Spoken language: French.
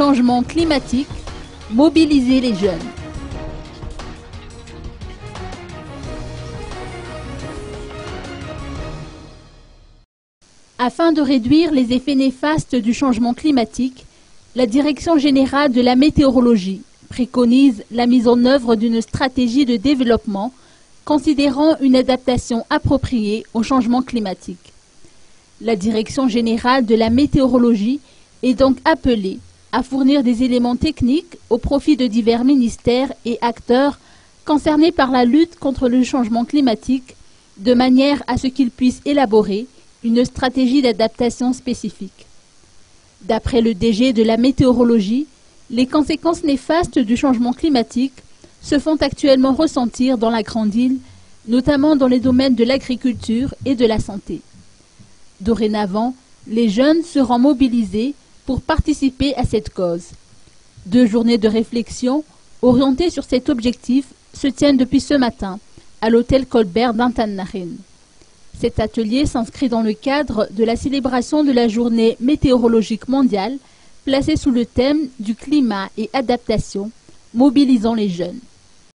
Changement climatique, mobiliser les jeunes. Afin de réduire les effets néfastes du changement climatique, la Direction générale de la météorologie préconise la mise en œuvre d'une stratégie de développement considérant une adaptation appropriée au changement climatique. La Direction générale de la météorologie est donc appelée à fournir des éléments techniques au profit de divers ministères et acteurs concernés par la lutte contre le changement climatique, de manière à ce qu'ils puissent élaborer une stratégie d'adaptation spécifique. D'après le DG de la météorologie, les conséquences néfastes du changement climatique se font actuellement ressentir dans la Grande Île, notamment dans les domaines de l'agriculture et de la santé. Dorénavant, les jeunes seront mobilisés pour participer à cette cause. Deux journées de réflexion orientées sur cet objectif se tiennent depuis ce matin à l'hôtel Colbert d'Antannarin. Cet atelier s'inscrit dans le cadre de la célébration de la journée météorologique mondiale placée sous le thème du climat et adaptation, mobilisant les jeunes.